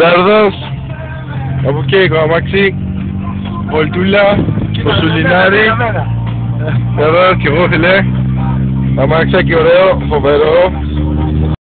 Μπέρδος, από εκεί έχω αμάξι, Βολτούλα, Ποσουλινάρι, ναι, ναι, ναι. εδώ και εγώ φίλε, αμάξια και ωραίο, φοβερό,